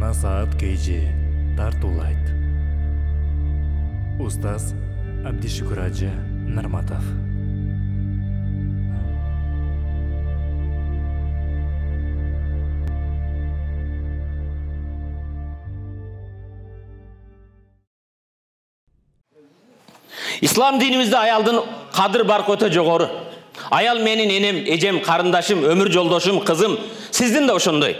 насаат kg тартуулайт устаз абдишүкүр ажы нарматов. Ислам динімізде аялдың қадір барқы өте жоғары. Аял менің енем эжем қарындашым өмір жолдошым қызым. Сіздің де ошондой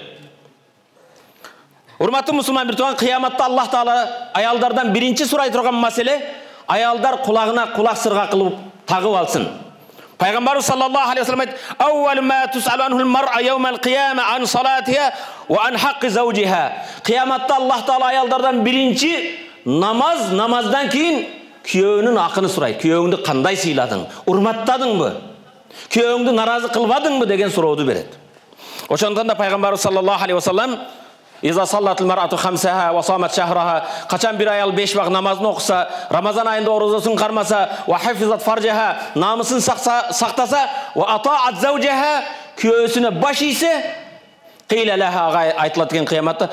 урматтуу мусулман бир тууган кыяматта аллах таала аялдардан биринчи сурай турган маселе аялдар кулагына кулак сырга кылып тагып алсын пайгамбарыбыз саллаллаху алейхи вассалам айтты кыяматта аллах таала аялдардан биринчи намаз намаздан кийин күйөөүнүн акын сурайт күйөөңдү кандай сыйладың урматтадыңбы күйөөңдү наразы кылбадыңбы деген сурооду берет ошондон да пайгамбарыбыз саллаллаху алейхи вассалам качан бир аял беш убак намазын окуса рамазан айында орозосун кармаса фаржаха намысын сактаса күйөөсүнө баш ийсе айтылат экен кыяматта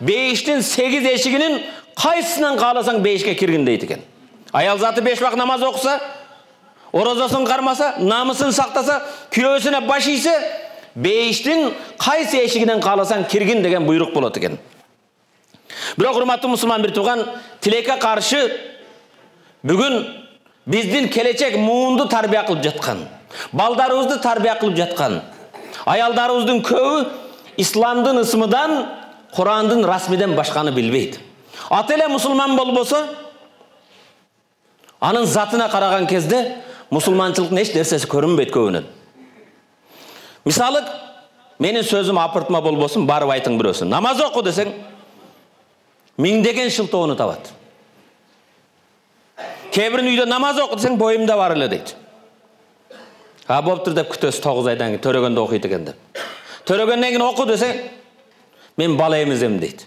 бейиштин сегиз эшигинин кайсысынан кааласаң бейишке киргин дейт экен аял заты беш убак намаз окуса оразасын қармаса намысын сақтаса күйеуісіне баш ийсе бейіштің қайсы есігінен қаласаң кіргін деген бұйрық болады екен. Бірақ құрметті мұсылман бір туған тілекке қарсы бүгін біздің келешек муынды тарбия қылып жатқан балдарыбызды тарбия қылып жатқан аялдарыбыздың көбі исламдың ысымыдан құрандың расмиден башқаны білбейді. Аты эле мұсылман болбосо анын затына қараған кезде мұсылманшылықтың еш нәрсесі көрінбейді көбінен мысалы менің сөзім апыртма болбосын барып айтың біреусі намаз оқы десең миңдеген шылтоону табады кейбірін үйде намаз оқы десең бойымда бар эле дейді а болуптур деп күтөсүз тогуз айдан кийин төрөгөндө окуйт экен деп төрөгөндөн кийин оку десең мен бала эмизем дейт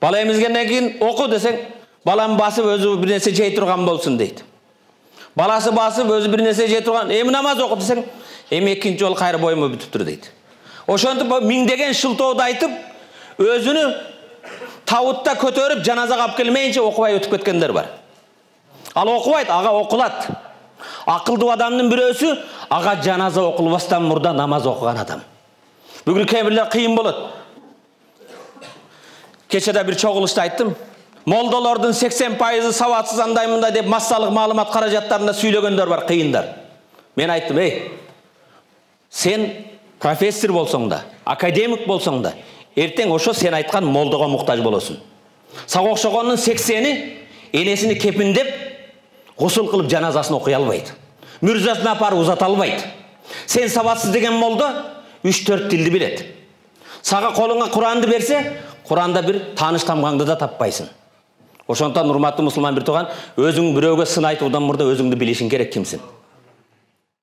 бала эмизгенден кийин оку десең балам басып өзү бир нерсе жей турган болсун дейт баласы басып өзі бір нәрсе жей тұрған эми намаз оқы десең эми экинчи жолу кайра боюма бүтүптүр дейт ошентип миңдеген шылтооду айтып өзүнү табутта көтөрүп жаназага алып келмейинче окубай өтүп кеткендер бар ал окубайт ага окулат акылдуу адамдын бирөөсү ага жаназа окулбастан мурда намаз окуган адам бүгүн кээ бирлер кыйын болот да бир чогулушта айттым молдалардың 80 пайызы сауатсыз андай мындай деп массалық маалымат қаражаттарында сөйлегендер бар қиындар мен айттым ей сен профессор болсаң да академик болсаң да ертең ошо сен айтқан молдоға мұқтаж болосың сага окшогондун сексени энесини кепиндеп гусул кылып жаназасын окуй албайт мүрзасына апарып узата албайт сен сабатсыз деген молдо үч төрт тилди билет сага колуңа куранды берсе куранда бир тааныш тамгаңды да таппайсың ошондуктан урматтуу мусулман бир тууган өзүң бирөөгө сын айтуудан мурда өзүңдү билишиң керек кимсиң